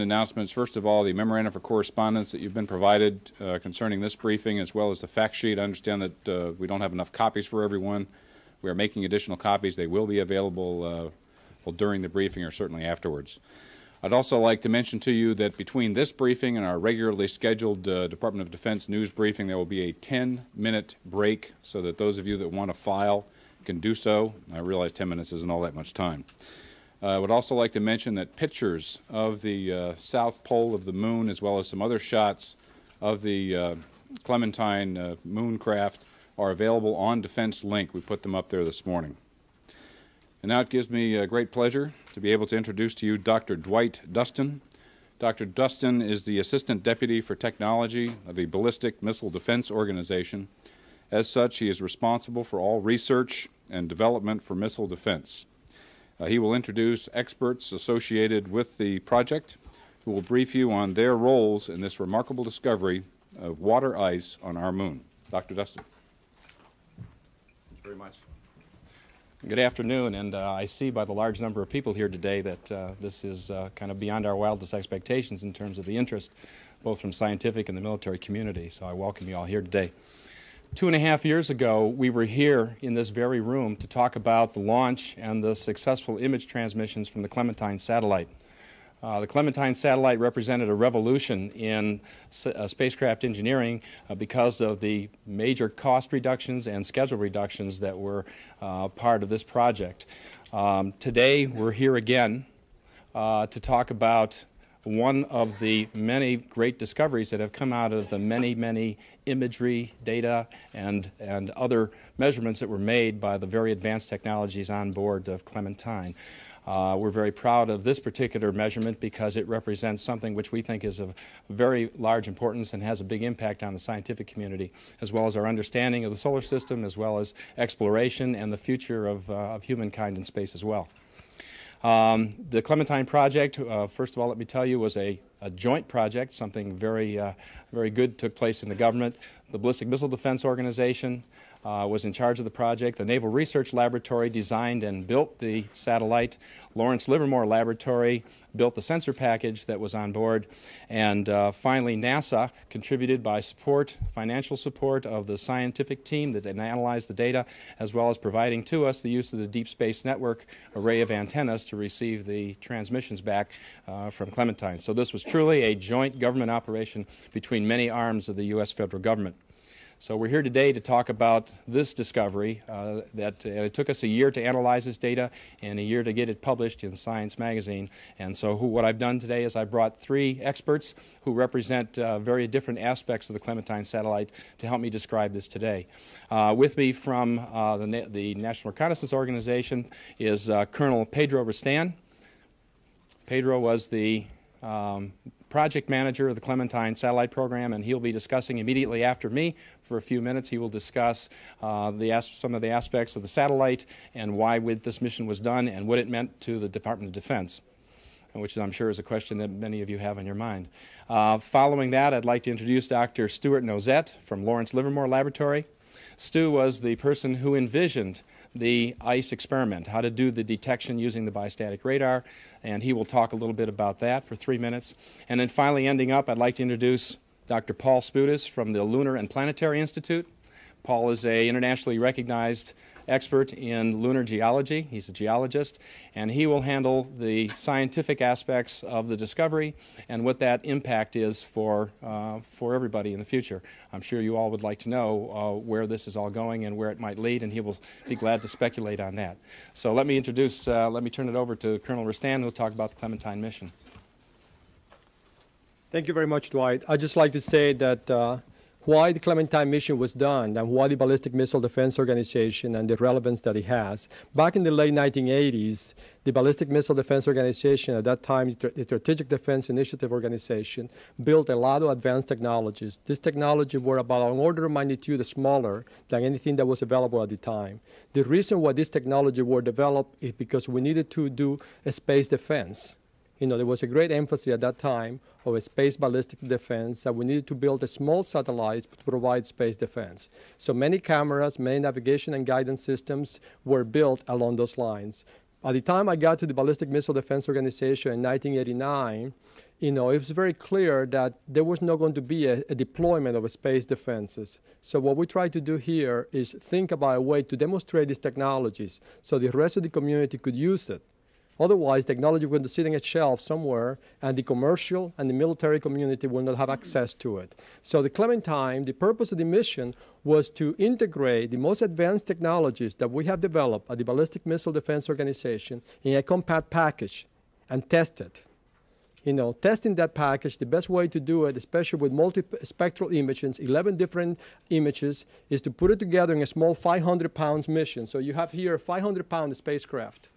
announcements. First of all, the memorandum for correspondence that you've been provided uh, concerning this briefing, as well as the fact sheet. I understand that uh, we don't have enough copies for everyone. We are making additional copies. They will be available uh, well, during the briefing or certainly afterwards. I'd also like to mention to you that between this briefing and our regularly scheduled uh, Department of Defense news briefing, there will be a 10-minute break so that those of you that want to file can do so. I realize 10 minutes isn't all that much time. Uh, I would also like to mention that pictures of the uh, south pole of the moon, as well as some other shots of the uh, Clementine uh, mooncraft, are available on Defense Link. We put them up there this morning. And now it gives me great pleasure to be able to introduce to you Dr. Dwight Dutson. Dr. Dutson is the Assistant Deputy for Technology of the Ballistic Missile Defense Organization. As such, he is responsible for all research and development for missile defense. Uh, he will introduce experts associated with the project who will brief you on their roles in this remarkable discovery of water ice on our moon. Dr. Dutson. Thank you very much. Good afternoon, and uh, I see by the large number of people here today that uh, this is uh, kind of beyond our wildest expectations in terms of the interest, both from scientific and the military community. So I welcome you all here today. Two and a half years ago, we were here in this very room to talk about the launch and the successful image transmissions from the Clementine satellite. Uh, the Clementine satellite represented a revolution in uh, spacecraft engineering uh, because of the major cost reductions and schedule reductions that were uh, part of this project. Um, today, we're here again uh, to talk about one of the many great discoveries that have come out of the many, many imagery, data, and, and other measurements that were made by the very advanced technologies on board of Clementine. Uh, we're very proud of this particular measurement because it represents something which we think is of very large importance and has a big impact on the scientific community, as well as our understanding of the solar system, as well as exploration and the future of, uh, of humankind in space as well. Um, the Clementine project, uh, first of all, let me tell you, was a, a joint project. Something very, uh, very good took place in the government. The Ballistic Missile Defense Organization, uh, was in charge of the project. The Naval Research Laboratory designed and built the satellite. Lawrence Livermore Laboratory built the sensor package that was on board. And uh, finally, NASA contributed by support, financial support of the scientific team that analyzed the data, as well as providing to us the use of the Deep Space Network array of antennas to receive the transmissions back uh, from Clementine. So this was truly a joint government operation between many arms of the U.S. federal government. So we're here today to talk about this discovery uh, that it took us a year to analyze this data and a year to get it published in Science magazine. And so who, what I've done today is I brought three experts who represent uh, very different aspects of the Clementine satellite to help me describe this today. Uh, with me from uh, the, the, National Reconnaissance Organization is uh, Colonel Pedro Rustan. Pedro was the um, project manager of the Clementine satellite program, and he'll be discussing immediately after me for a few minutes. He will discuss uh, the some of the aspects of the satellite and why this mission was done and what it meant to the Department of Defense which I'm sure is a question that many of you have on your mind. Uh, following that, I'd like to introduce Dr. Stewart Nozette from Lawrence Livermore Laboratory. Stu was the person who envisioned the ICE experiment, how to do the detection using the bistatic radar, and he will talk a little bit about that for three minutes. And then finally ending up, I'd like to introduce Dr. Paul Spudis from the Lunar and Planetary Institute. Paul is a internationally recognized expert in lunar geology. He's a geologist, and he will handle the scientific aspects of the discovery and what that impact is for, uh, for everybody in the future. I'm sure you all would like to know uh, where this is all going and where it might lead, and he will be glad to speculate on that. So let me introduce, uh, let me turn it over to Colonel Rustan, who will talk about the Clementine mission. Thank you very much, Dwight. I'd just like to say that uh, why the Clementine mission was done and why the Ballistic Missile Defense Organization and the relevance that it has. Back in the late 1980s, the Ballistic Missile Defense Organization, at that time the Strategic Defense Initiative Organization, built a lot of advanced technologies. These technologies were about an order of magnitude smaller than anything that was available at the time. The reason why these technologies were developed is because we needed to do a space defense you know, there was a great emphasis at that time of a space ballistic defense that we needed to build a small satellite to provide space defense. So many cameras, many navigation and guidance systems were built along those lines. By the time I got to the Ballistic Missile Defense Organization in 1989, you know, it was very clear that there was not going to be a, a, deployment of space defenses. So what we try to do here is think about a way to demonstrate these technologies so the rest of the community could use it. Otherwise, technology will be sitting at shelf somewhere, and the commercial and the military community will not have access to it. So the Clementine, the purpose of the mission was to integrate the most advanced technologies that we have developed at the Ballistic Missile Defense Organization in a compact package and test it you know, testing that package, the best way to do it, especially with multispectral images, 11 different images, is to put it together in a small 500 pounds mission. So you have here a 500 pound spacecraft.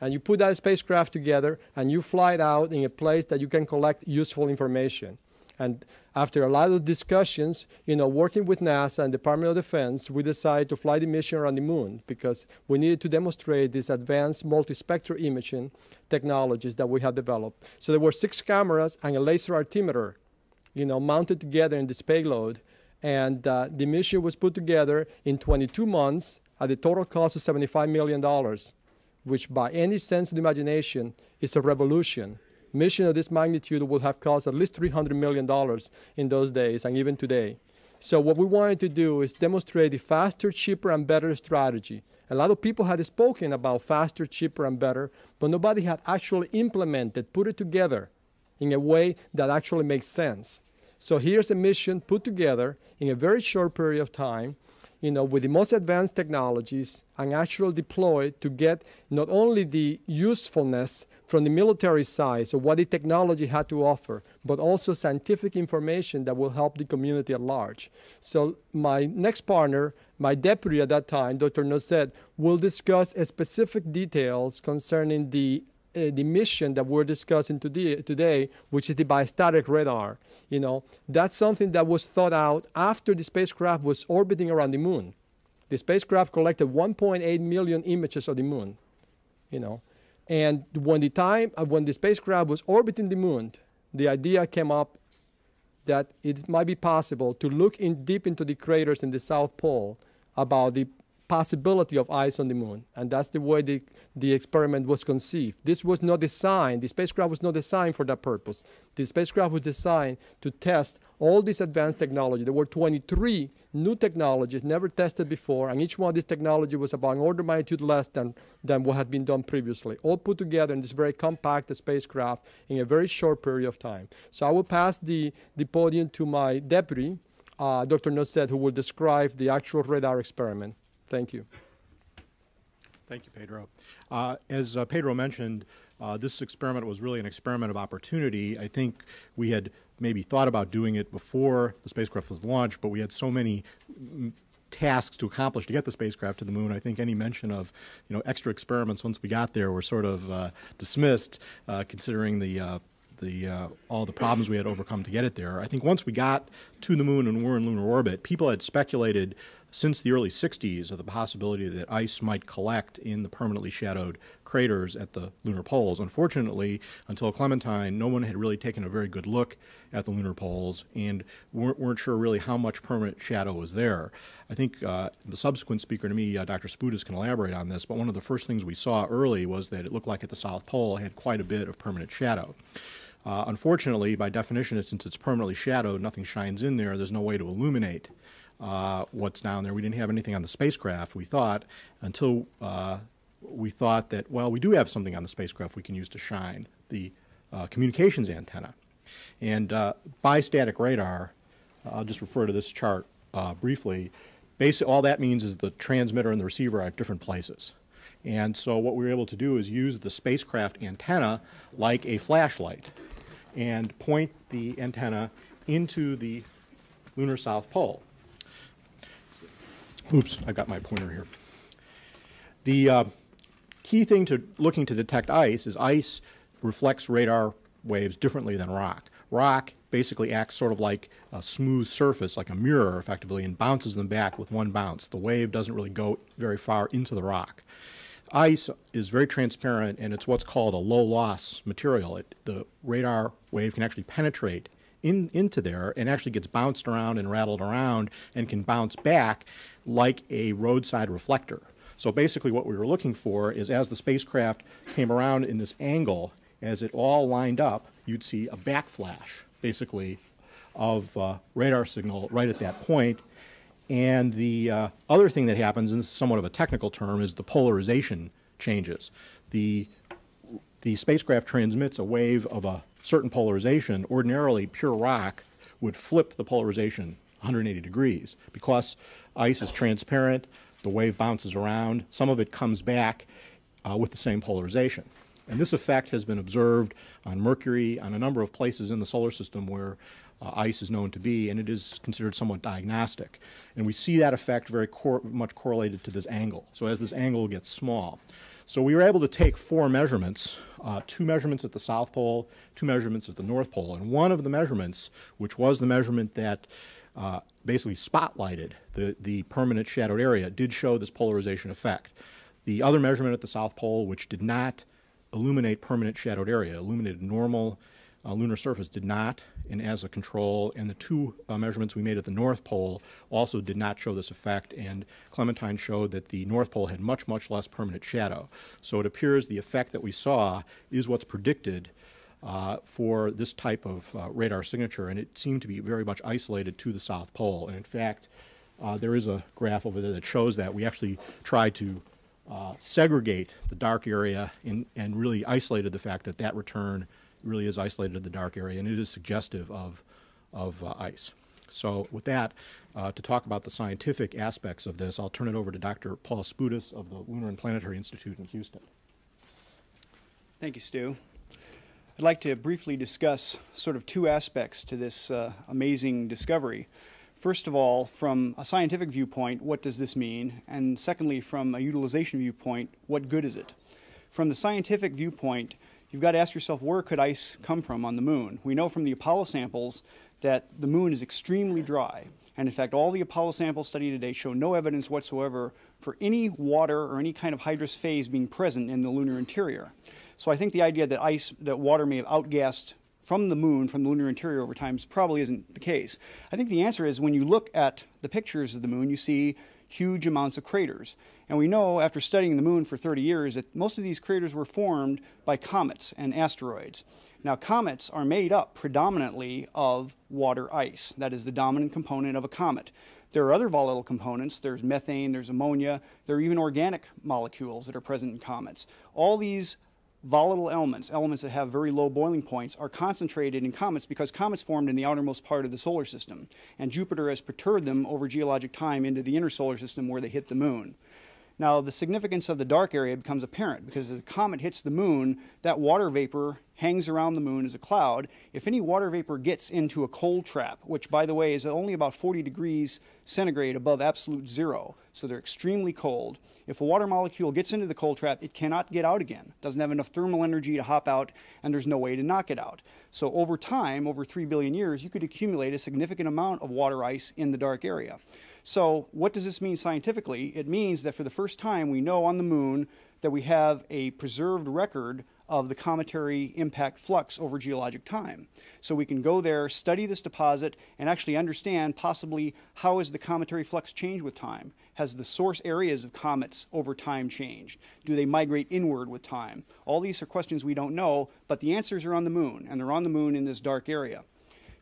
And you put that spacecraft together and you fly it out in a place that you can collect useful information. And after a lot of discussions, you know, working with NASA and Department of Defense, we decided to fly the mission around the moon because we needed to demonstrate these advanced multispectral imaging technologies that we have developed. So there were six cameras and a laser altimeter, you know, mounted together in this payload. And uh, the mission was put together in 22 months at a total cost of $75 million, which by any sense of the imagination is a revolution mission of this magnitude would have cost at least $300 million in those days and even today. So what we wanted to do is demonstrate the faster, cheaper, and better strategy. A lot of people had spoken about faster, cheaper, and better, but nobody had actually implemented, put it together in a way that actually makes sense. So here's a mission put together in a very short period of time you know, with the most advanced technologies and actually deployed to get not only the usefulness from the military side, so what the technology had to offer, but also scientific information that will help the community at large. So my next partner, my deputy at that time, Dr. Nozette, will discuss specific details concerning the the mission that we're discussing today, today, which is the bistatic radar. You know, that's something that was thought out after the spacecraft was orbiting around the moon. The spacecraft collected 1.8 million images of the moon. You know, and when the time uh, when the spacecraft was orbiting the moon, the idea came up that it might be possible to look in deep into the craters in the South Pole about the possibility of ice on the moon. And that's the way the, the experiment was conceived. This was not designed, the spacecraft was not designed for that purpose. The spacecraft was designed to test all this advanced technology. There were 23 new technologies never tested before, and each one of these technologies was about an order of magnitude less than, than what had been done previously, all put together in this very compact spacecraft in a very short period of time. So I will pass the, the podium to my deputy, uh, Dr. Nozette, who will describe the actual radar experiment. Thank you. Thank you, Pedro. Uh, as uh, Pedro mentioned, uh, this experiment was really an experiment of opportunity. I think we had maybe thought about doing it before the spacecraft was launched, but we had so many mm, tasks to accomplish to get the spacecraft to the moon. I think any mention of you know extra experiments once we got there were sort of uh, dismissed, uh, considering the uh, the uh, all the problems we had overcome to get it there. I think once we got to the moon and were in lunar orbit, people had speculated since the early 60s of the possibility that ice might collect in the permanently shadowed craters at the lunar poles. Unfortunately, until Clementine, no one had really taken a very good look at the lunar poles and weren't, weren't sure really how much permanent shadow was there. I think uh, the subsequent speaker to me, uh, Dr. Spudis, can elaborate on this, but one of the first things we saw early was that it looked like at the South Pole had quite a bit of permanent shadow. Uh, unfortunately, by definition, since it's permanently shadowed, nothing shines in there, there's no way to illuminate uh, what's down there. We didn't have anything on the spacecraft, we thought, until uh, we thought that, well, we do have something on the spacecraft we can use to shine the uh, communications antenna. And uh, bistatic radar, I'll just refer to this chart uh, briefly. Basically, all that means is the transmitter and the receiver are at different places. And so what we were able to do is use the spacecraft antenna like a flashlight and point the antenna into the lunar south pole. Oops, I've got my pointer here. The uh, key thing to looking to detect ice is ice reflects radar waves differently than rock. Rock basically acts sort of like a smooth surface, like a mirror effectively, and bounces them back with one bounce. The wave doesn't really go very far into the rock. Ice is very transparent and it's what's called a low loss material. It, the radar wave can actually penetrate in, into there and actually gets bounced around and rattled around and can bounce back like a roadside reflector. So basically, what we were looking for is as the spacecraft came around in this angle, as it all lined up, you'd see a backflash, basically, of uh, radar signal right at that point. And the uh, other thing that happens, and this is somewhat of a technical term, is the polarization changes. The, the spacecraft transmits a wave of a certain polarization. Ordinarily, pure rock would flip the polarization 180 degrees. Because ice is transparent, the wave bounces around, some of it comes back uh, with the same polarization. And this effect has been observed on Mercury, on a number of places in the solar system where uh, ice is known to be, and it is considered somewhat diagnostic. And we see that effect very cor much correlated to this angle. So as this angle gets small. So we were able to take four measurements, uh, two measurements at the South Pole, two measurements at the North Pole. And one of the measurements, which was the measurement that uh, basically spotlighted the, the permanent shadowed area, did show this polarization effect. The other measurement at the South Pole, which did not illuminate permanent shadowed area, illuminated normal uh, lunar surface, did not, and as a control. And the two uh, measurements we made at the North Pole also did not show this effect. And Clementine showed that the North Pole had much, much less permanent shadow. So it appears the effect that we saw is what's predicted uh, for this type of uh, radar signature, and it seemed to be very much isolated to the South Pole. And in fact, uh, there is a graph over there that shows that. We actually tried to uh, segregate the dark area in, and really isolated the fact that that return really is isolated to the dark area, and it is suggestive of, of uh, ice. So with that, uh, to talk about the scientific aspects of this, I'll turn it over to Dr. Paul Spudis of the Lunar and Planetary Institute in Houston. Thank you, Stu. I'd like to briefly discuss sort of two aspects to this uh, amazing discovery. First of all, from a scientific viewpoint, what does this mean? And secondly, from a utilization viewpoint, what good is it? From the scientific viewpoint, you've got to ask yourself where could ice come from on the moon? We know from the Apollo samples that the moon is extremely dry. And in fact, all the Apollo samples studied today show no evidence whatsoever for any water or any kind of hydrous phase being present in the lunar interior. So I think the idea that ice, that water may have outgassed from the moon, from the lunar interior over time, probably isn't the case. I think the answer is when you look at the pictures of the moon, you see huge amounts of craters. And we know after studying the moon for 30 years that most of these craters were formed by comets and asteroids. Now, comets are made up predominantly of water ice. That is the dominant component of a comet. There are other volatile components. There's methane, there's ammonia, there are even organic molecules that are present in comets. All these volatile elements, elements that have very low boiling points, are concentrated in comets because comets formed in the outermost part of the solar system. And Jupiter has perturbed them over geologic time into the inner solar system where they hit the moon. Now, the significance of the dark area becomes apparent because as a comet hits the moon, that water vapor hangs around the moon as a cloud. If any water vapor gets into a cold trap, which, by the way, is only about 40 degrees centigrade above absolute zero, so they're extremely cold, if a water molecule gets into the cold trap, it cannot get out again. It doesn't have enough thermal energy to hop out, and there's no way to knock it out. So over time, over 3 billion years, you could accumulate a significant amount of water ice in the dark area. So what does this mean scientifically? It means that for the first time, we know on the moon that we have a preserved record of the cometary impact flux over geologic time. So we can go there, study this deposit, and actually understand possibly how has the cometary flux changed with time? Has the source areas of comets over time changed? Do they migrate inward with time? All these are questions we don't know, but the answers are on the moon, and they're on the moon in this dark area.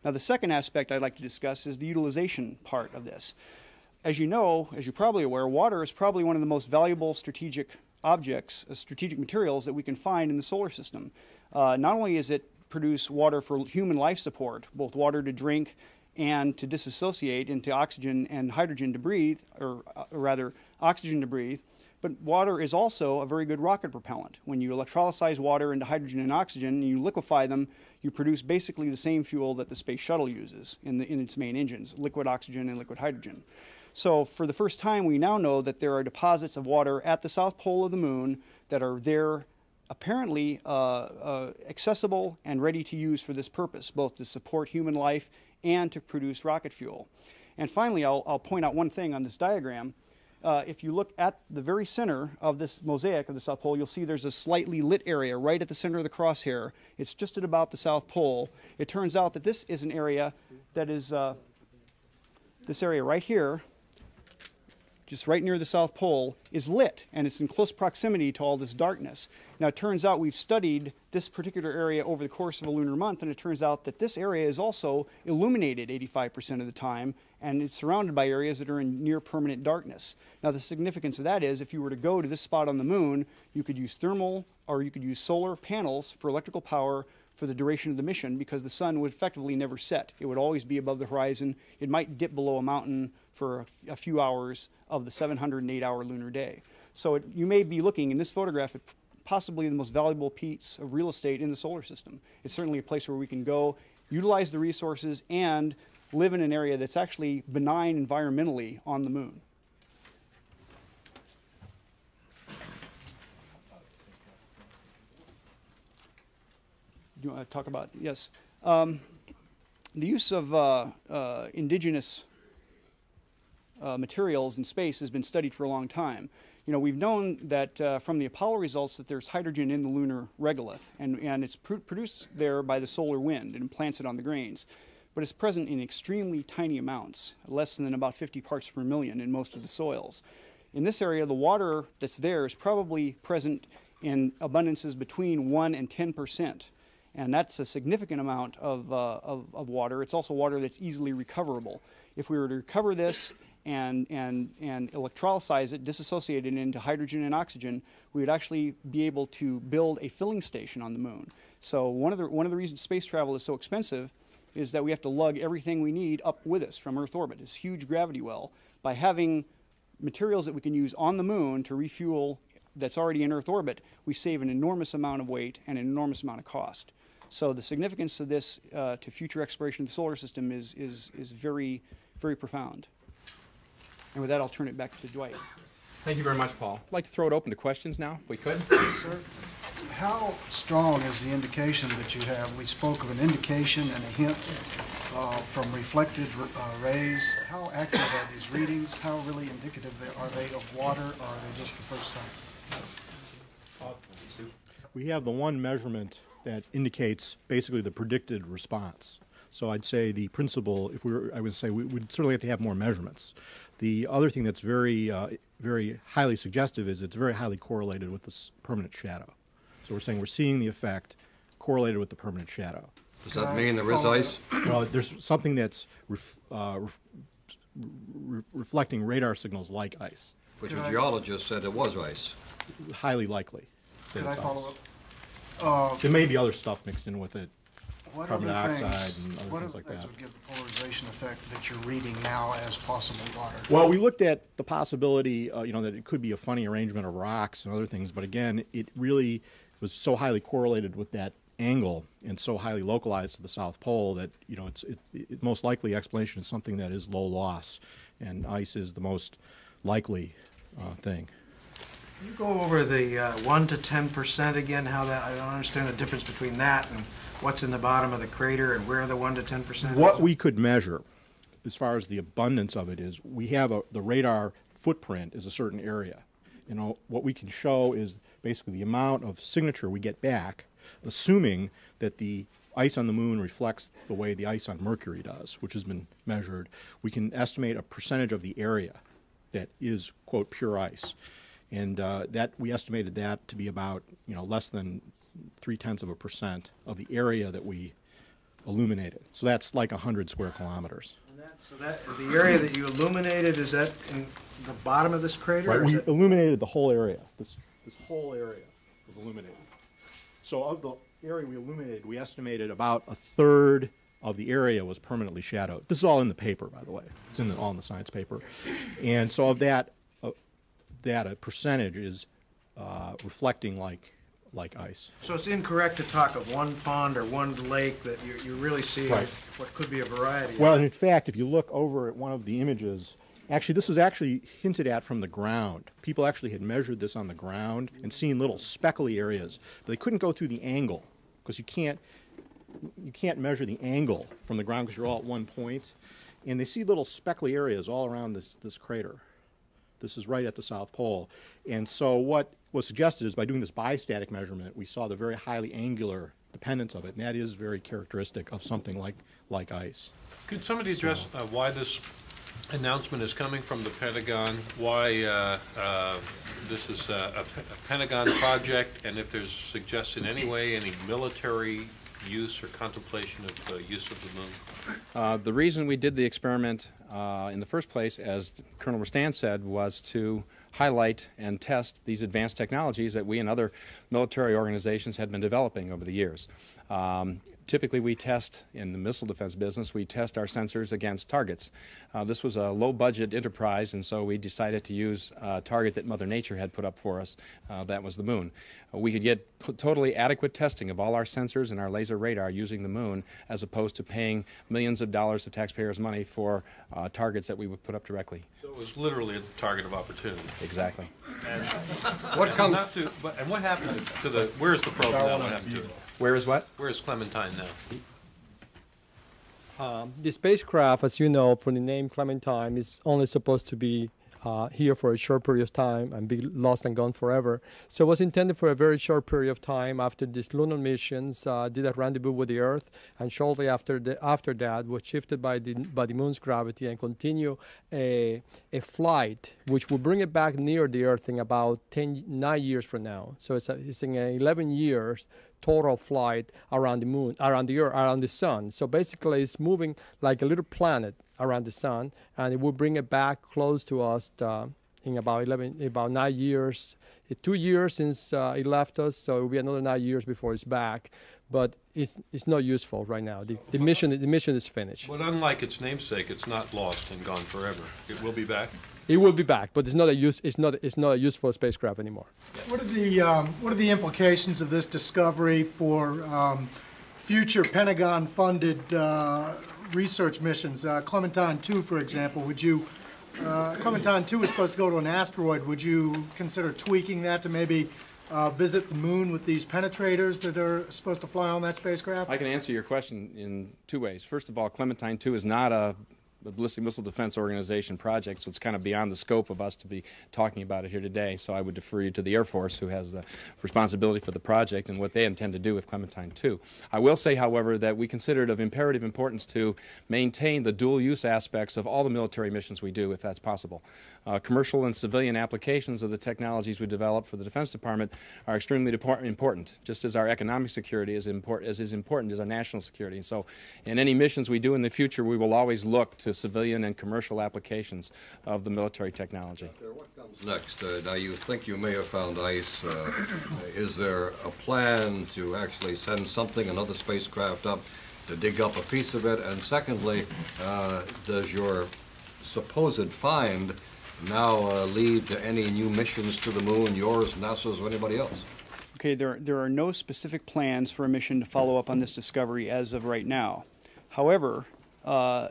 Now, the second aspect I'd like to discuss is the utilization part of this. As you know, as you're probably aware, water is probably one of the most valuable strategic objects, uh, strategic materials that we can find in the solar system. Uh, not only is it produce water for human life support, both water to drink and to disassociate into oxygen and hydrogen to breathe, or, uh, or rather, oxygen to breathe, but water is also a very good rocket propellant. When you electrolyze water into hydrogen and oxygen and you liquefy them, you produce basically the same fuel that the space shuttle uses in, the, in its main engines liquid oxygen and liquid hydrogen. So for the first time, we now know that there are deposits of water at the south pole of the moon that are there apparently uh, uh, accessible and ready to use for this purpose, both to support human life and to produce rocket fuel. And finally, I'll, I'll point out one thing on this diagram. Uh, if you look at the very center of this mosaic of the South Pole, you'll see there's a slightly lit area right at the center of the crosshair. It's just at about the South Pole. It turns out that this is an area that is, uh, this area right here just right near the South Pole, is lit, and it's in close proximity to all this darkness. Now, it turns out we've studied this particular area over the course of a lunar month, and it turns out that this area is also illuminated 85% of the time, and it's surrounded by areas that are in near permanent darkness. Now, the significance of that is if you were to go to this spot on the moon, you could use thermal or you could use solar panels for electrical power for the duration of the mission because the sun would effectively never set. It would always be above the horizon. It might dip below a mountain for a, few hours of the 708 hour lunar day. So it, you may be looking in this photograph at possibly the most valuable piece of real estate in the solar system. It's certainly a place where we can go, utilize the resources, and live in an area that's actually benign environmentally on the moon. You want to talk about yes? Um, the use of uh, uh, indigenous uh, materials in space has been studied for a long time. You know, we've known that uh, from the Apollo results that there's hydrogen in the lunar regolith, and, and it's pr- produced there by the solar wind and plants it on the grains. But it's present in extremely tiny amounts, less than about 50 parts per million in most of the soils. In this area, the water that's there is probably present in abundances between 1 and 10 percent and that's a significant amount of, uh, of, of, water. It's also water that's easily recoverable. If we were to recover this and, and, and electrolyze it, disassociate it into hydrogen and oxygen, we would actually be able to build a filling station on the moon. So one of the, one of the reasons space travel is so expensive is that we have to lug everything we need up with us from Earth orbit, this huge gravity well. By having materials that we can use on the moon to refuel that's already in Earth orbit, we save an enormous amount of weight and an enormous amount of cost. So the significance of this uh, to future exploration of the solar system is, is, is very, very profound. And with that, I'll turn it back to Dwight. Thank you very much, Paul. I'd like to throw it open to questions now, if we could. Sir, how strong is the indication that you have? We spoke of an indication and a hint uh, from reflected uh, rays. How accurate are these readings? How really indicative are they of water, or are they just the first sign? We have the one measurement that indicates basically the predicted response. So I'd say the principle, if we were, I would say we would certainly have to have more measurements. The other thing that's very, uh, very highly suggestive is it's very highly correlated with this permanent shadow. So we're saying we're seeing the effect correlated with the permanent shadow. Does that mean there is ice? Well, there's something that's ref, uh, ref, re reflecting radar signals like ice. Which your geologist said it was ice. Highly likely. that Could I it's follow ice. up? Uh, There may be other stuff mixed in with it. What Carbon other things, dioxide and other what things other like things that. would give the polarization effect that you're reading now as possible water? Well, we looked at the possibility, uh, you know, that it could be a funny arrangement of rocks and other things, but again, it really was so highly correlated with that angle and so highly localized to the South Pole that you know it's it, it most likely explanation is something that is low loss, and ice is the most likely uh, thing. You go over the uh, 1 to 10 percent again, how that, I don't understand the difference between that and what's in the bottom of the crater and where the 1 to 10 percent What we could measure, as far as the abundance of it, is we have a, the radar footprint is a certain area. You know, what we can show is basically the amount of signature we get back, assuming that the ice on the moon reflects the way the ice on Mercury does, which has been measured. We can estimate a percentage of the area that is, quote, pure ice. And uh, that we estimated that to be about, you know, less than three tenths of a percent of the area that we illuminated. So that's like 100 square kilometers. So that, the area that you illuminated, is that in the bottom of this crater? Right, we it- illuminated the whole area. This, this whole area was illuminated. So of the area we illuminated, we estimated about a third of the area was permanently shadowed. This is all in the paper, by the way. It's in the, all in the science paper. And so of that, uh, that a percentage is uh, reflecting like, like ice. So it's incorrect to talk of one pond or one lake, that you're, you're really seeing Right. what could be a variety. Well, and in fact, if you look over at one of the images, actually, this is actually hinted at from the ground. People actually had measured this on the ground and seen little speckly areas, but they couldn't go through the angle because you can't you can't measure the angle from the ground because you're all at one point. And they see little speckly areas all around this this crater. This is right at the South Pole. And so what was suggested is by doing this bistatic measurement, we saw the very highly angular dependence of it, and that is very characteristic of something like like ice. Could somebody address uh, why this announcement is coming from the Pentagon, why uh, uh, this is a a a Pentagon project, and if there's suggested in any way any military use or contemplation of uh, use of the moon? Uh, The reason we did the experiment uh, in the first place, as Colonel Rustan said, was to highlight and test these advanced technologies that we and other military organizations had been developing over the years. Um, Typically, we test, in the missile defense business, we test our sensors against targets. Uh, This was a low-budget enterprise, and so we decided to use a target that Mother Nature had put up for us. Uh, That was the moon. Uh, We could get totally adequate testing of all our sensors and our laser radar using the moon, as opposed to paying millions of dollars of taxpayers' money for uh, targets that we would put up directly. So it was literally a target of opportunity. Exactly. And What comes, not to, but- and what happened to the, where's the probe now? What happened to it? Where is what? Where's Clementine now? The spacecraft, as you know from the name Clementine, is only supposed to be uh, here for a short period of time and be lost and gone forever. So it was intended for a very short period of time. After these lunar missions, uh, did a rendezvous with the Earth, and shortly after the, after that was shifted by the by the moon's gravity and continue a a flight which will bring it back near the Earth in about 10, nine years from now. So it's, a, it's in 11 years total flight around the moon, around the Earth, around the sun. So basically, it's moving like a little planet around the sun, and it will bring it back close to us uh, in about 11, about nine years. Two years since uh, it left us, so it will be another nine years before it's back. But it's it's not useful right now. The, the mission the mission is finished. But unlike its namesake, it's not lost and gone forever. It will be back? It will be back, but it's not a use. It's not it's not a useful spacecraft anymore. What are the, um, what are the implications of this discovery for um, future Pentagon-funded uh, research missions? Uh, Clementine 2, for example, would you, uh, Clementine 2 is supposed to go to an asteroid. Would you consider tweaking that to maybe uh, visit the moon with these penetrators that are supposed to fly on that spacecraft? I can answer your question in two ways. First of all, Clementine 2 is not a a ballistic missile defense organization project, so it's kind of beyond the scope of us to be talking about it here today. So I would defer you to the Air Force, who has the responsibility for the project and what they intend to do with Clementine 2. I will say, however, that we consider it of imperative importance to maintain the dual use aspects of all the military missions we do, if that's possible. Uh, commercial and civilian applications of the technologies we develop for the Defense Department are extremely important, just as our economic security is, import- is as important as our national security. And so, in any missions we do in the future, we will always look to civilian and commercial applications of the military technology. what comes next? Uh, Now, you think you may have found ice. Uh, Is there a plan to actually send something, another spacecraft up, to dig up a piece of it? And secondly, uh, does your supposed find now uh, lead to any new missions to the moon, yours, NASA's, or anybody else? Okay, there, there are no specific plans for a mission to follow up on this discovery as of right now. However, uh,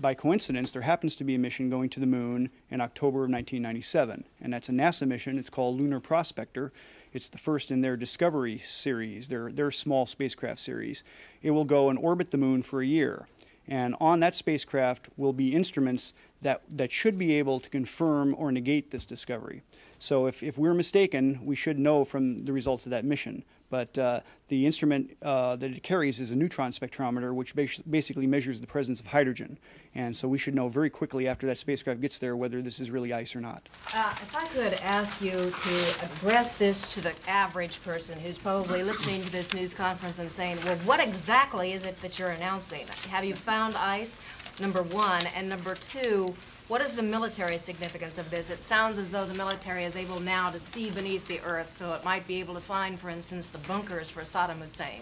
by coincidence, there happens to be a mission going to the moon in October of 1997, and that's a NASA mission. It's called Lunar Prospector. It's the first in their Discovery series, their, their small spacecraft series. It will go and orbit the moon for a year. And on that spacecraft will be instruments that, that should be able to confirm or negate this discovery. So if, if we're mistaken, we should know from the results of that mission. But uh, the instrument uh, that it carries is a neutron spectrometer, which bas- basically measures the presence of hydrogen. And so we should know very quickly after that spacecraft gets there whether this is really ice or not. Uh, If I could ask you to address this to the average person who's probably listening to this news conference and saying, well, what exactly is it that you're announcing? Have you found ice, number one? And number two, what is the military significance of this? It sounds as though the military is able now to see beneath the earth, so it might be able to find, for instance, the bunkers for Saddam Hussein.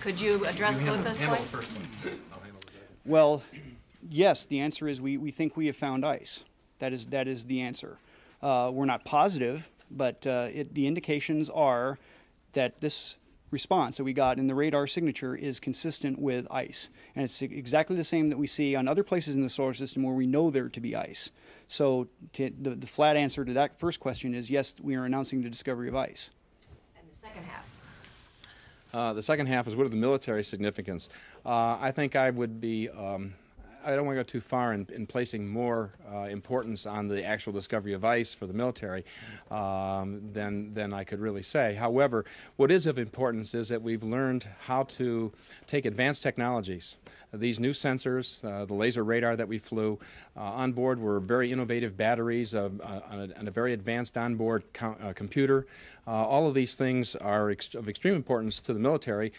Could you address both those points? Well, yes, the answer is we, we think we have found ice. That is, that is the answer. Uh, we're not positive, but uh, it, the indications are that this response that we got in the radar signature is consistent with ice. And it's exactly the same that we see on other places in the solar system where we know there to be ice. So to, the, the flat answer to that first question is yes, we are announcing the discovery of ice. And the second half? Uh, the second half is what are the military significance? Uh, I think I would be, um, I don't want to go too far in, in placing more uh, importance on the actual discovery of ice for the military um, than, than I could really say. However, what is of importance is that we've learned how to take advanced technologies these new sensors, uh, the laser radar that we flew. Uh, on board were very innovative batteries uh, and, a, very advanced onboard co uh, computer. Uh, all of these things are ex of extreme importance to the military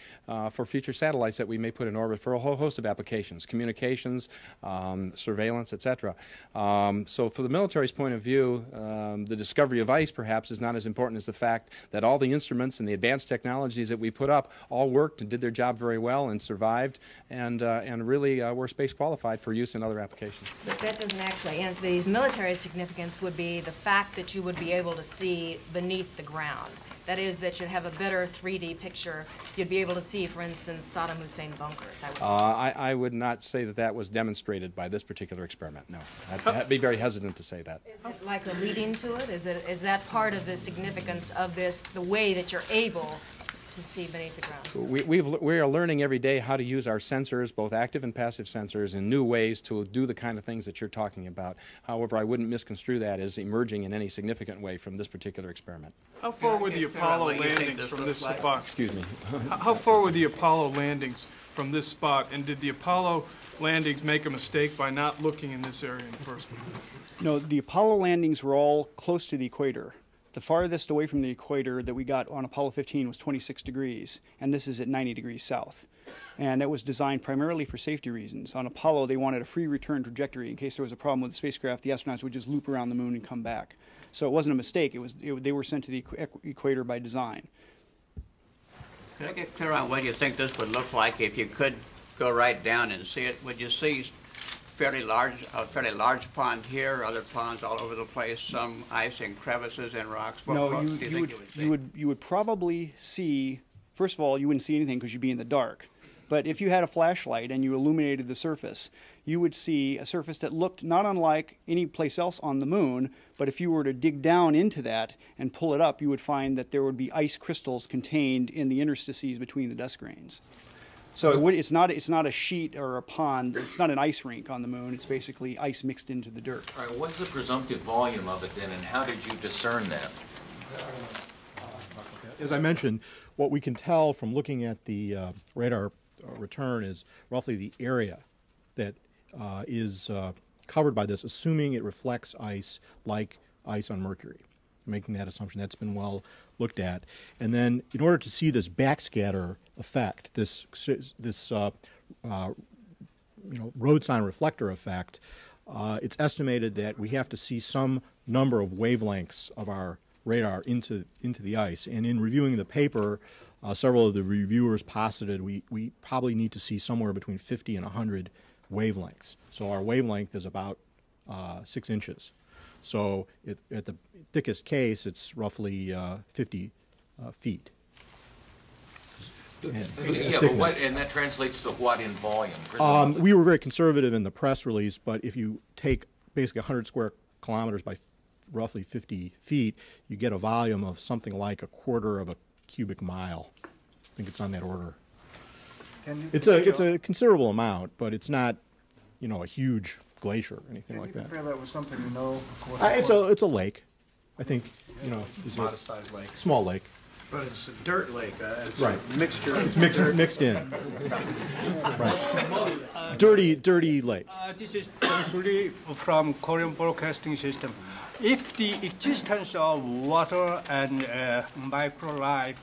for future satellites that we may put in orbit for a whole host of applications, communications, um, surveillance, etc. Um, so for the military's point of view, um, the discovery of ice perhaps is not as important as the fact that all the instruments and the advanced technologies that we put up all worked and did their job very well and survived and and really uh, we're space qualified for use in other applications. But that doesn't actually, and the military significance would be the fact that you would be able to see beneath the ground. That is, that you'd have a better 3D picture. You'd be able to see, for instance, Saddam Hussein bunkers. I would, uh, I, I, would not say that that was demonstrated by this particular experiment. No, I'd, I'd, be very hesitant to say that. Is it like a leading to it? Is it is that part of the significance of this? The way that you're able to see beneath the ground. We, we've, we are learning every day how to use our sensors, both active and passive sensors, in new ways to do the kind of things that you're talking about. However, I wouldn't misconstrue that as emerging in any significant way from this particular experiment. How far were the Apollo landings from this like? spot? Excuse me. how far were the Apollo landings from this spot, and did the Apollo landings make a mistake by not looking in this area in the first place? No, the Apollo landings were all close to the equator. The farthest away from the equator that we got on Apollo 15 was 26 degrees, and this is at 90 degrees south. And that was designed primarily for safety reasons. On Apollo, they wanted a free return trajectory in case there was a problem with the spacecraft. The astronauts would just loop around the moon and come back. So it wasn't a mistake. It was it, they were sent to the equ equator by design. Could I get clear on what you think this would look like if you could go right down and see it? Would you see fairly large, a fairly large pond here, other ponds all over the place, some ice and crevices and rocks. What, no, what you, you, you, would, you, you would you would probably see. First of all, you wouldn't see anything because you'd be in the dark. But if you had a flashlight and you illuminated the surface, you would see a surface that looked not unlike any place else on the moon. But if you were to dig down into that and pull it up, you would find that there would be ice crystals contained in the interstices between the dust grains. So it would, it's not it's not a sheet or a pond. It's not an ice rink on the moon. It's basically ice mixed into the dirt. All right. What's the presumptive volume of it then, and how did you discern that? As I mentioned, what we can tell from looking at the uh, radar uh, return is roughly the area that uh, is uh, covered by this, assuming it reflects ice like ice on Mercury making that assumption. That's been well looked at. And then in order to see this backscatter effect, this, this uh, uh, you know, road sign reflector effect, uh, it's estimated that we have to see some number of wavelengths of our radar into, into the ice. And in reviewing the paper, uh, several of the reviewers posited we, we probably need to see somewhere between 50 and 100 wavelengths. So our wavelength is about uh, six inches. So it, at the thickest case, it's roughly uh, 50 uh, feet. And, yeah, but what, and that translates to what in volume? Um, we were very conservative in the press release, but if you take basically 100 square kilometers by roughly 50 feet, you get a volume of something like a quarter of a cubic mile. I think it's on that order. it's a it's a considerable amount, but it's not, you know, a huge glacier or anything Can like you that. compare that with something you know? Uh, it's a it's a lake, I think. You know, it's a modest-sized lake. Small lake. But it's a dirt lake. Uh, it's right. A mixture. It's mixed mixed in. right. Dirty dirty lake. Uh, this is actually from Korean Broadcasting System. If the existence of water and uh, microlife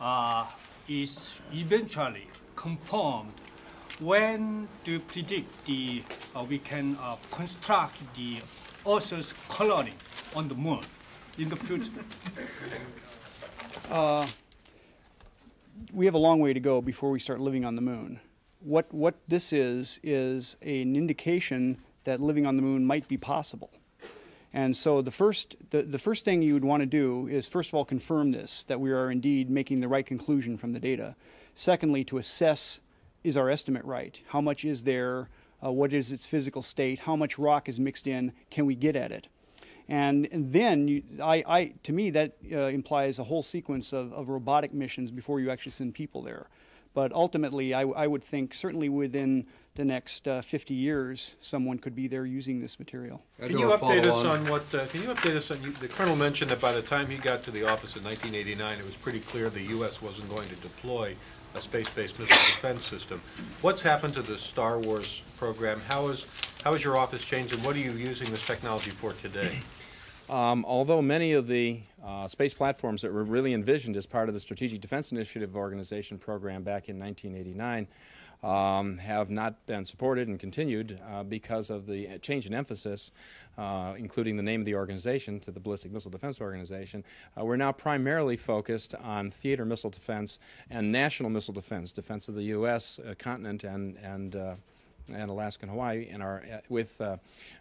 uh, is eventually confirmed when do you predict the uh, we can uh, construct the Earth's colony on the moon in the future? Uh, we have a long way to go before we start living on the moon. What what this is is an indication that living on the moon might be possible. And so the first the, the first thing you would want to do is first of all confirm this that we are indeed making the right conclusion from the data. Secondly, to assess is our estimate right? How much is there? Uh, what is its physical state? How much rock is mixed in? Can we get at it? And, and then, you, I, I, to me, that uh, implies a whole sequence of, of robotic missions before you actually send people there. But ultimately, I, I would think certainly within the next uh, 50 years, someone could be there using this material. Can you update us on what, uh, can you update us on, you- the Colonel mentioned that by the time he got to the office in 1989, it was pretty clear the U.S. wasn't going to deploy a space-based missile defense system. What's happened to the Star Wars program? How is, how has your office changed, and what are you using this technology for today? Um, although many of the uh, space platforms that were really envisioned as part of the Strategic Defense Initiative Organization program back in 1989 um, have not been supported and continued uh, because of the change in emphasis, uh, including the name of the organization to the Ballistic Missile Defense Organization. Uh, we're now primarily focused on theater missile defense and national missile defense, defense of the U.S. Uh, continent and, and uh, and Alaska and Hawaii, and are uh, with uh,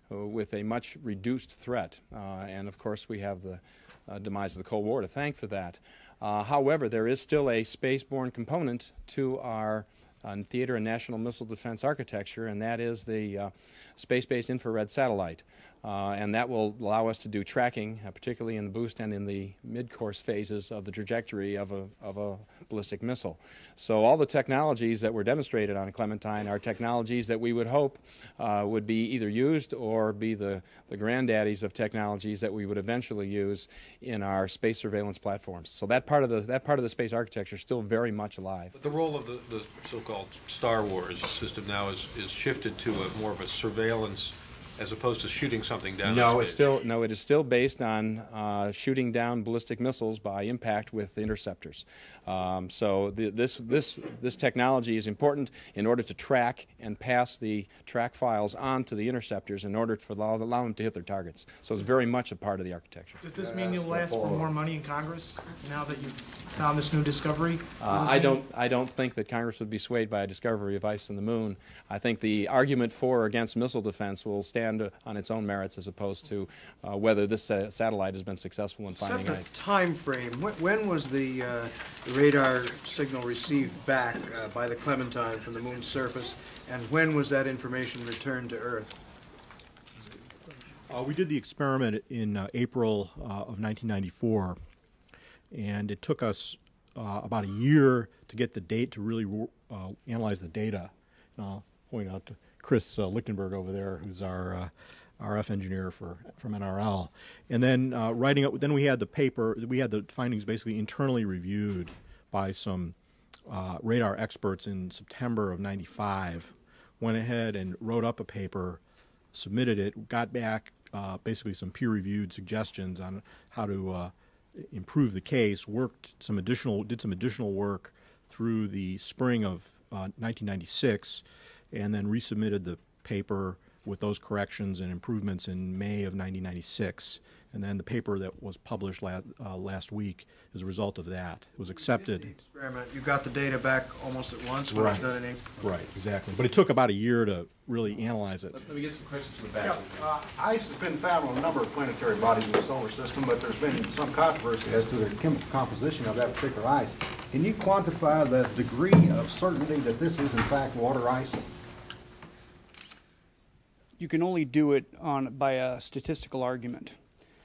with a much reduced threat. Uh, and of course, we have the uh, demise of the Cold War to thank for that. However, there is still a spaceborne component to our uh, theater and national missile defense architecture, and that is the uh, space-based infrared satellite. Uh, and that will allow us to do tracking, uh, particularly in the boost and in the mid-course phases of the trajectory of a, of a ballistic missile. So all the technologies that were demonstrated on Clementine are technologies that we would hope uh, would be either used or be the, the granddaddies of technologies that we would eventually use in our space surveillance platforms. So that part of the, that part of the space architecture is still very much alive. But the role of the, the so-called Star Wars. System now is, is shifted to a more of a surveillance as opposed to shooting something down No, it's still no. It is still based on uh, shooting down ballistic missiles by impact with interceptors. Um, so the, this this this technology is important in order to track and pass the track files on to the interceptors in order for allow, allow them to hit their targets. So it's very much a part of the architecture. Does this mean you'll ask for more money in Congress now that you've found this new discovery? Uh, I don't. I don't think that Congress would be swayed by a discovery of ice on the moon. I think the argument for or against missile defense will stand uh, on its own merits, as opposed to uh, whether this uh, satellite has been successful in finding Set ice. time frame. When, when was the uh, radar signal received back uh, by the Clementine from the moon's surface, and when was that information returned to Earth? Uh, we did the experiment in uh, April uh, of 1994, and it took us uh, about a year to get the date to really uh, analyze the data. And I'll point out to Chris uh, Lichtenberg over there, who's our uh, RF engineer for from NRL, and then uh, writing up. Then we had the paper. We had the findings basically internally reviewed by some uh, radar experts in September of '95. Went ahead and wrote up a paper submitted it, got back uh, basically some peer-reviewed suggestions on how to uh, improve the case. Worked some additional, did some additional work through the spring of uh, 1996, and then resubmitted the paper with those corrections and improvements in May of 1996. And then the paper that was published la- uh, last week is a result of that. It was accepted. Experiment. You got the data back almost at once when Right. done in April. Right, exactly. But it took about a year to really analyze it. Let me get some questions from the Yeah, back. uh, ice has been found on a number of planetary bodies in the solar system, but there's been some controversy as to the chemical composition of that particular ice. Can you quantify the degree of certainty that this is in fact water ice? You can only do it on by a statistical argument.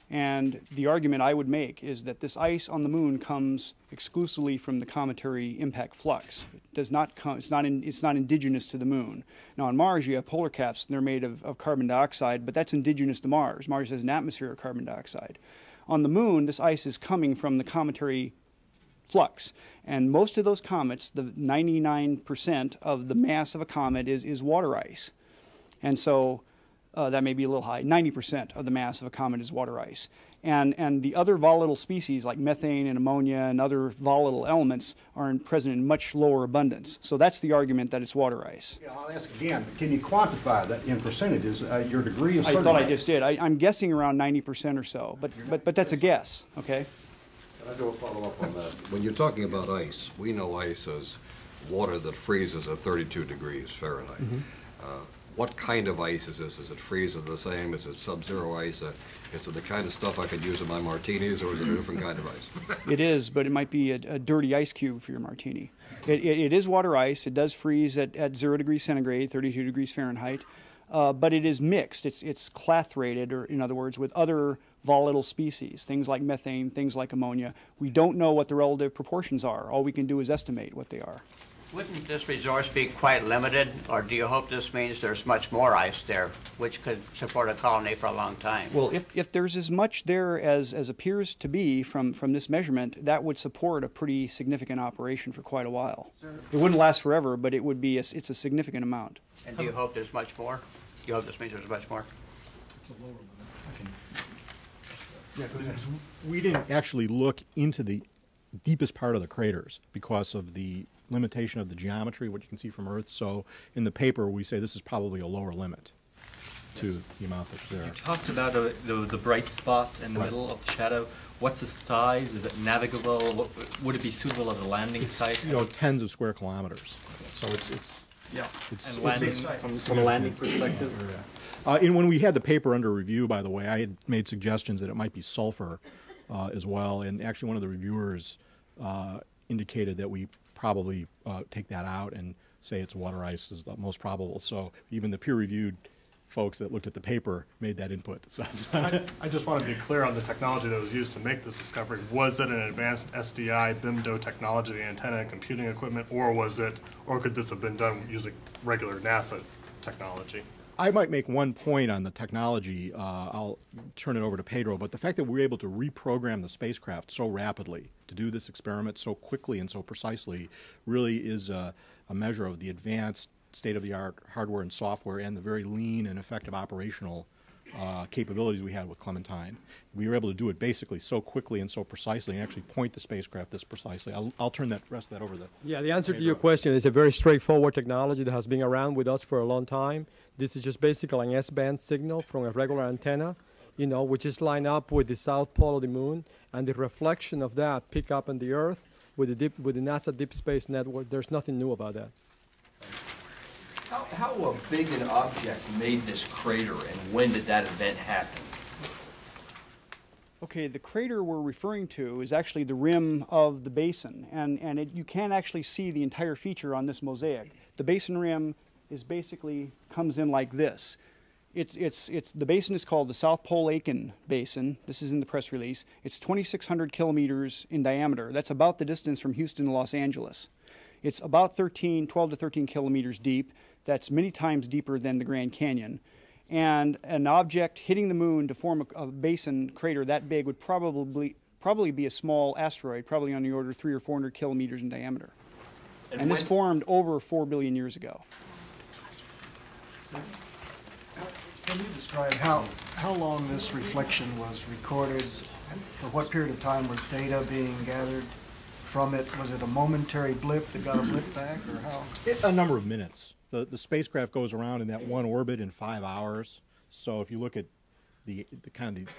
And the argument I would make is that this ice on the moon comes exclusively from the cometary impact flux. It does not come. It's not. In, it's not indigenous to the moon. Now on Mars, you have polar caps, and they're made of, of carbon dioxide, but that's indigenous to Mars. Mars has an atmosphere of carbon dioxide. On the moon, this ice is coming from the cometary flux. And most of those comets, the 99% of the mass of a comet is, is water ice. And so uh, that may be a little high. 90% of the mass of a comet is water ice. And, and the other volatile species like methane and ammonia and other volatile elements are in, present in much lower abundance. So that's the argument that it's water ice. Yeah, I'll ask again, can you quantify that in percentages, uh, your degree of I thought I just did. I, I'm guessing around 90% or so, but, but, but that's a guess, okay? Can I do a follow-up on that? When you're talking about ice, we know ice as water that freezes at 32 degrees Fahrenheit. Uh, What kind of ice is this? Is it freezes the same? Is it sub-zero ice? Uh, Is it the kind of stuff I could use in my martinis, or is it a different kind of ice? It is, but it might be a, a dirty ice cube for your martini. It, it, it is water ice. It does freeze at, at zero degrees centigrade, 32 degrees Fahrenheit, uh, but it is mixed. It's, it's clathrated, or in other words, with other volatile species, things like methane, things like ammonia. We don't know what the relative proportions are. All we can do is estimate what they are. Wouldn't this resource be quite limited, or do you hope this means there's much more ice there, which could support a colony for a long time? Well, if, if there's as much there as, as appears to be from, from this measurement, that would support a pretty significant operation for quite a while. It wouldn't last forever, but it would be, a, it's a significant amount. And do you hope there's much more? Do you hope this means there's much more? Yeah, because we didn't actually look into the deepest part of the craters because of the limitation of the geometry, what you can see from Earth. So in the paper, we say this is probably a lower limit to the amount that's there. You talked about uh, the, the bright spot in the Right. middle of the shadow. What's the size? Is it navigable? What, would it be suitable as a landing It's, site? you know, tens of square kilometers. So it's, it's, Yeah. it's. And landing- it's- from- from a landing perspective? Uh, and when we had the paper under review, by the way, I had made suggestions that it might be sulfur, uh, as well. And actually, one of the reviewers, uh, indicated that we probably, uh, take that out and say it's water ice is the most probable. So even the peer-reviewed folks that looked at the paper made that input. So I, I just want to be clear on the technology that was used to make this discovery. Was it an advanced SDI BMDO technology, the antenna and computing equipment, or was it, or could this have been done using regular NASA technology? I might make one point on the technology. Uh, I'll turn it over to Pedro. But the fact that we were able to reprogram the spacecraft so rapidly to do this experiment so quickly and so precisely really is a, a measure of the advanced state of the art hardware and software and the very lean and effective operational uh, capabilities we had with Clementine. We were able to do it basically so quickly and so precisely and actually point the spacecraft this precisely. I'll, I'll turn that rest of that over to Yeah, the answer to your question is a very straightforward technology that has been around with us for a long time. This is just basically an S-band signal from a regular antenna, you know, which is lined up with the south pole of the moon, and the reflection of that pick up on the Earth with the deep, with the NASA Deep Space Network. There's nothing new about that. How, how big an object made this crater, and when did that event happen? Okay, the crater we're referring to is actually the rim of the basin, and, and it, you can't actually see the entire feature on this mosaic. The basin rim is basically comes in like this. It's, it's, it's, the basin is called the South Pole Aitken Basin. This is in the press release. It's 2,600 kilometers in diameter. That's about the distance from Houston to Los Angeles. It's about 13, 12 to 13 kilometers deep. That's many times deeper than the Grand Canyon. And an object hitting the moon to form a, a basin crater that big would probably, probably be a small asteroid, probably on the order of three or 400 kilometers in diameter. And And, this formed over 4 billion years ago. Can you describe how, how long this reflection was recorded? For what period of time was data being gathered from it? Was it a momentary blip that got a blip back, or how? It, a number of minutes. The, the spacecraft goes around in that one orbit in five hours. So if you look at the, the kind of the,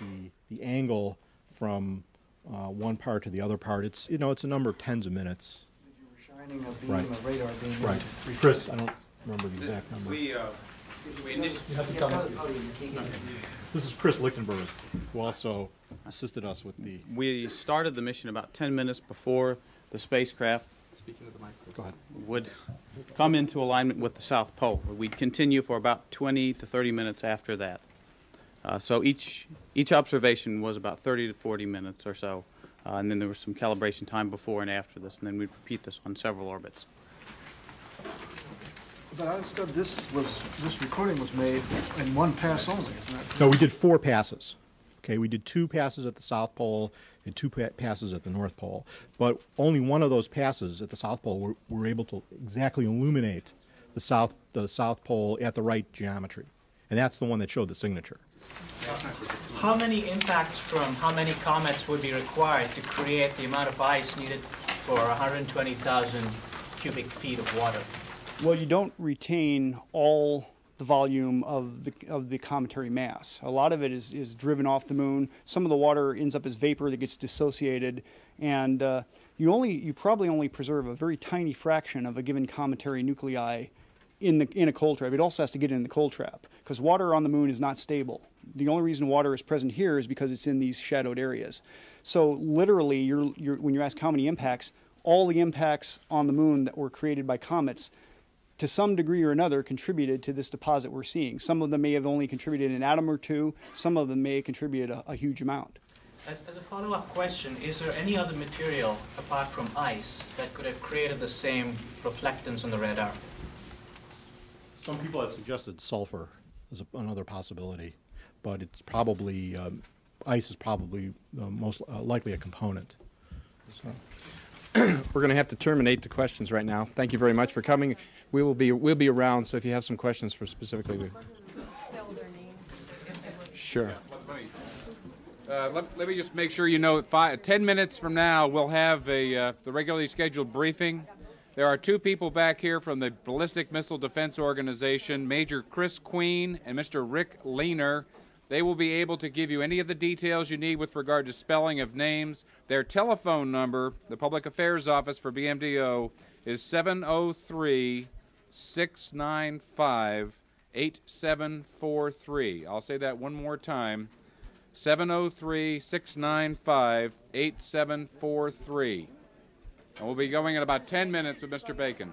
the, the angle from uh, one part to the other part, it's you know it's a number of tens of minutes. Shining a beam, Right. a radar beam. Right. into Chris, I don't remember the exact number. We, uh, we initially. You have to come up This is Chris Lichtenberg, who also assisted us with the. We started the mission about 10 minutes before the spacecraft Speaking of the mic. Go ahead. would come into alignment with the South Pole. We'd continue for about 20 to 30 minutes after that. Uh, so each, each observation was about 30 to 40 minutes or so. Uh, and then there was some calibration time before and after this, and then we'd repeat this on several orbits. But I understood this was, this recording was made in one pass only, isn't that? No, we did four passes. Okay, we did two passes at the South Pole and two pa- passes at the North Pole. But only one of those passes at the South Pole were, were able to exactly illuminate the South, the South Pole at the right geometry. And that's the one that showed the signature. How many impacts from how many comets would be required to create the amount of ice needed for 120,000 cubic feet of water? Well, you don't retain all the volume of the, of the cometary mass. A lot of it is, is driven off the moon. Some of the water ends up as vapor that gets dissociated, and uh, you only you probably only preserve a very tiny fraction of a given cometary nuclei in the in a cold trap. It also has to get in the cold trap because water on the moon is not stable. The only reason water is present here is because it's in these shadowed areas. So literally, you're, you're, when you ask how many impacts, all the impacts on the moon that were created by comets to some degree or another contributed to this deposit we're seeing. Some of them may have only contributed an atom or two. Some of them may have contributed a, a huge amount. As, as a follow-up question, is there any other material apart from ice that could have created the same reflectance on the radar? Some people had suggested sulfur as a- another possibility, but it's probably, um, ice is probably the most uh, likely a component. So, We're going to have to terminate the questions right now. Thank you very much for coming. We will be, we'll be around, so if you have some questions for specifically, we- sure. Uh, let, let me just make sure you know, five, 10 minutes from now, we'll have a, uh, the regularly scheduled briefing. There are two people back here from the Ballistic Missile Defense Organization, Major Chris Queen and Mr. Rick Lehner. They will be able to give you any of the details you need with regard to spelling of names. Their telephone number, the Public Affairs Office for BMDO, is 703 695 8743. I'll say that one more time 703 695 8743. And we'll be going in about 10 minutes with Mr. Bacon.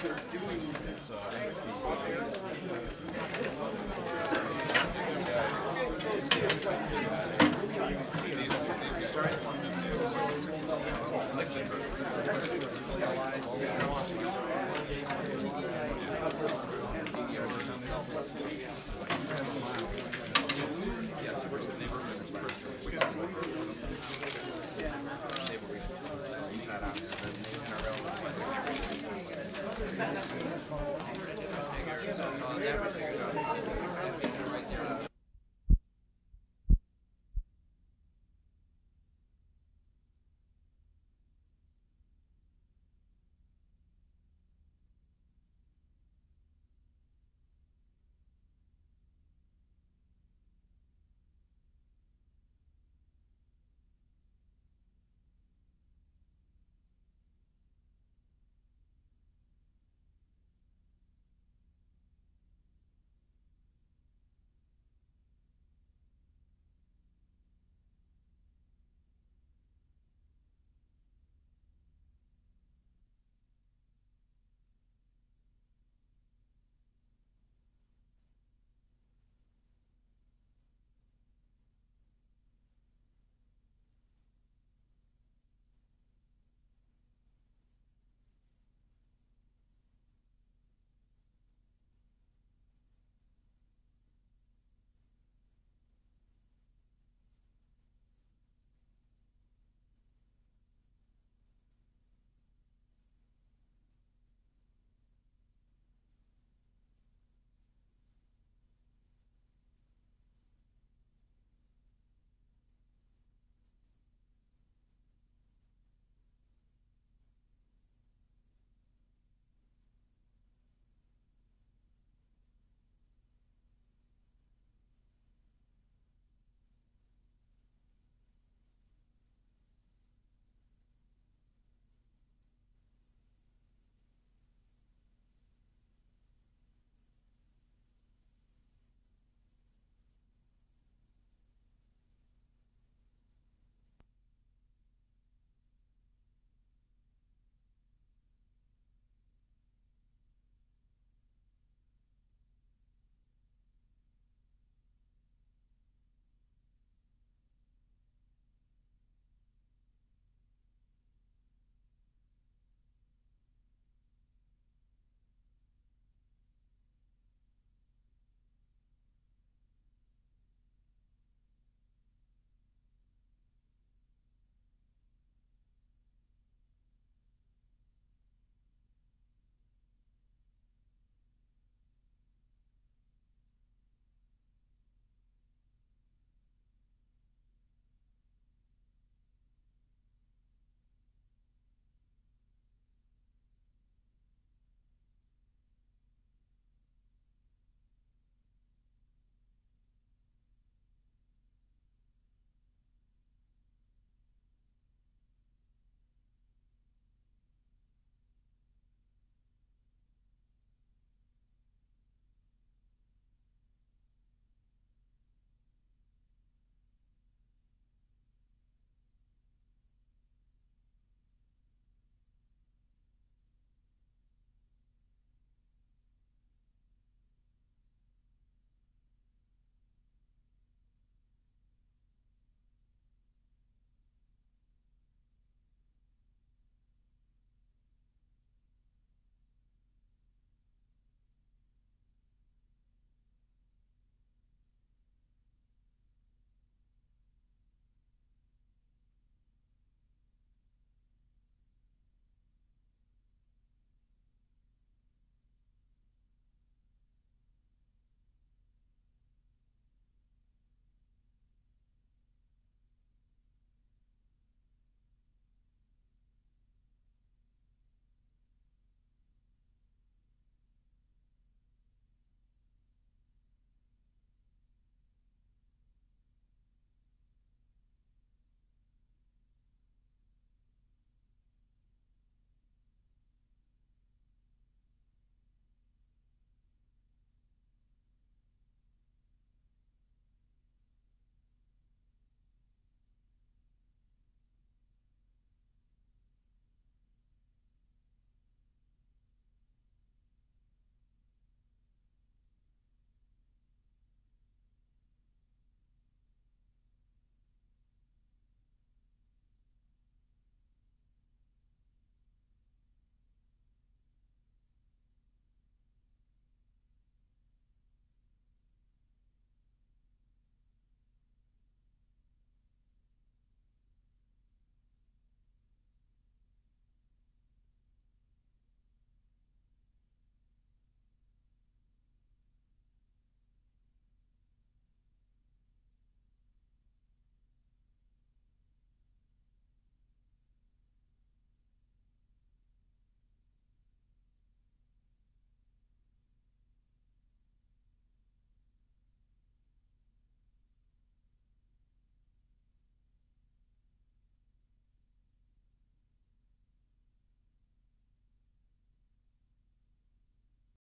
Uh,